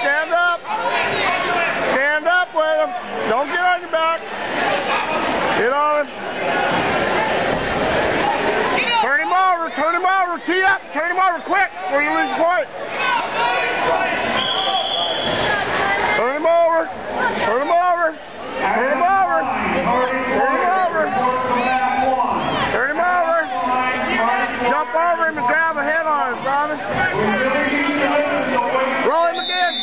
Stand up. Stand up with him. Don't get on your back. Get on him. Turn him over. Turn him over. Up. Turn him over quick before you lose your point. Turn him over. Turn him over. Turn him over. Turn him over. Turn him over. Jump over him and grab a head on him, Simon. Roll him again.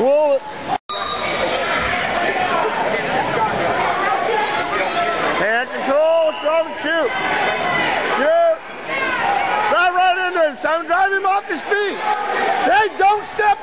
Roll it. Hand control, throw and shoot. Shoot. Drive right into him, Simon. Drive him off his feet. Hey, don't step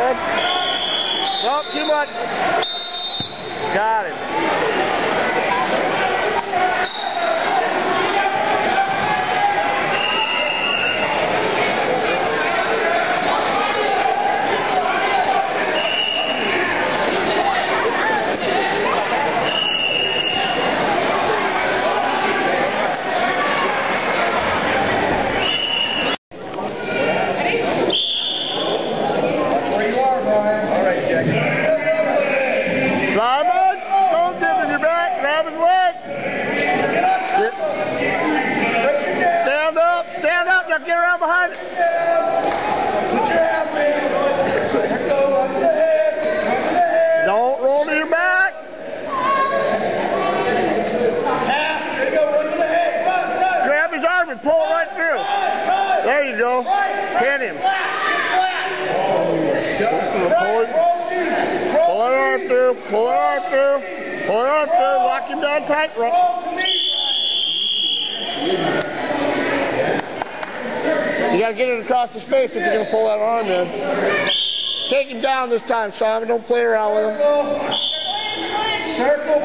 son. Not too much. Got it. Simon, don't get in your back. Grab his leg. Get- Stand up. Stand up. Now get around behind it. Don't roll to your back. Grab his arm and pull it right through. There you go. Pin him. Pull it. Pull it arm through. Pull arm through. Pull arm through. Lock him down tight. Roll. You gotta get it across the space if you're gonna pull that arm in. Take him down this time, Simon. Don't play around with him. Circle.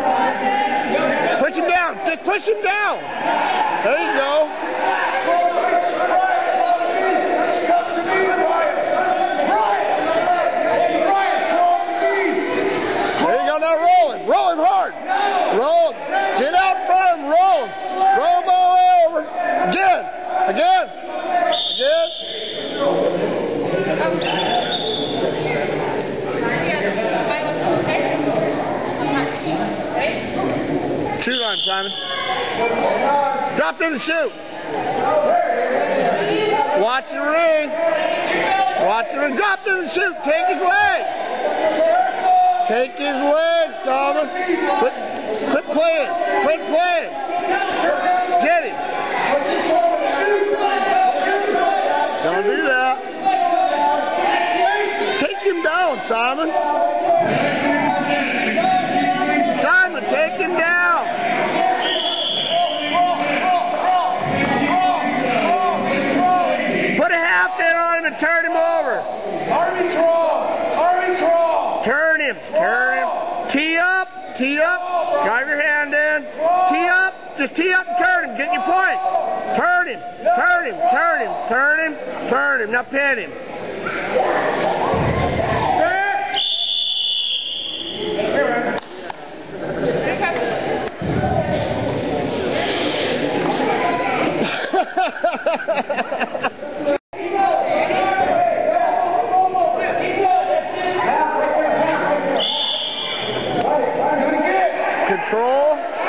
Push him down. Push him down. There you go. There you go. Now roll him. Roll him hard. Roll him. Get out in front of him. Roll him. Roll him all the way over. Again. Again. Again. Shoot on him, Simon. Drop in and shoot. Watch the ring. Watch the ring. Drop in and shoot. Take his leg. Take his leg, Simon. Quit, quit playing. Quit playing. Get him. Don't do that. Take him down. Simon, take him down. Put a half in on him and turn him over. Turn him. Turn him. Tee up. Tee up. Drive your hand in. Tee up. Just tee up and turn him. Get your point. Turn him. Turn him. Turn him. Turn him. Turn him. Now pin him. Control.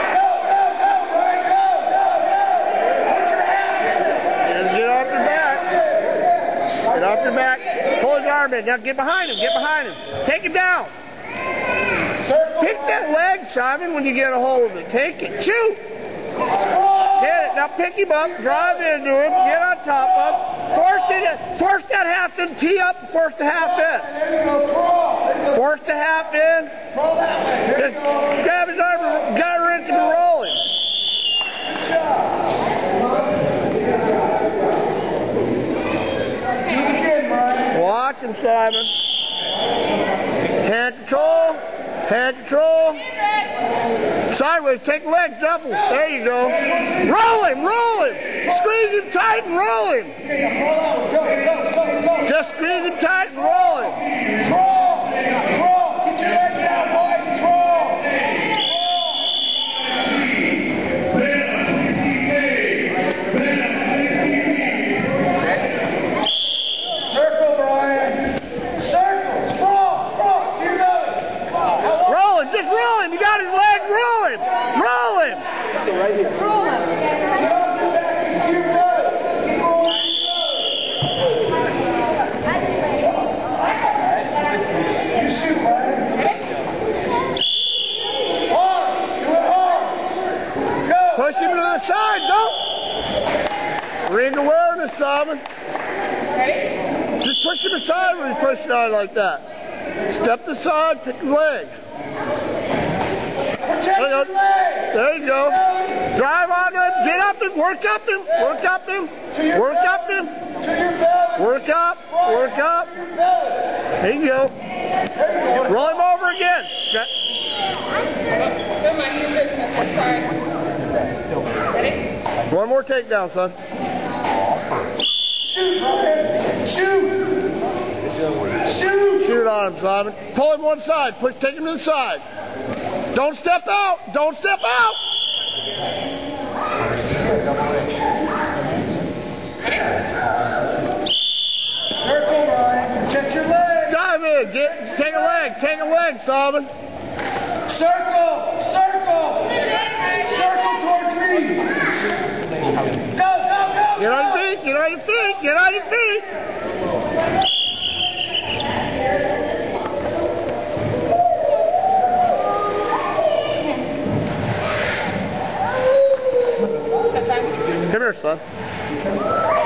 And get off your back. Get off your back. Pull his arm in. Now get behind him. Get behind him. Take him down. Pick that leg, Simon, when you get a hold of it. Take it. Shoot. Get it. Now pick him up. Drive into him. Get on top of him. Force it. Force that half in. Tee up and force the half in. Force the half in. Just grab his arm, got her into the rolling. Good job. Do it again, Mike. Watch him, Simon. Hand control. Hand control. Sideways. Take legs, double. There you go. Roll him, roll him. Squeeze him tight and roll him. Okay, now roll out. Go, go, go, go. Just squeeze him tight and roll him. Crawl. Crawl. Get your legs out, Mike. Crawl. Circle, Brian. Circle. Crawl. Crawl. Keep going. Now, Roll him. Just roll him. You got his leg. Roll him. Roll him. Keep going. Keep going. You shoot, Brian. Hard. Do it hard. Go. Push him to the side. Don't. Ring awareness, Simon. Just push him aside when you push down like that. Step aside, pick his leg. Protect Hang your on. leg. There you go. Drive on him. Get up him. Work up him. Work up him. Work up him. Work up. Work up. To your belly. There you go. There you go. Roll him over again. One more takedown, son. Shoot. Shoot. Shoot. Shoot on him, Simon. Pull him one side. Push. Take him to the side. Don't step out. Don't step out. Circle, Brian. Protect your leg. Dive in. Get. Take a leg. Take a leg, Simon. Circle. Circle. Circle towards me. Go, go, go. Get on. Feet. Get on your feet. Get on your feet. Come here, son.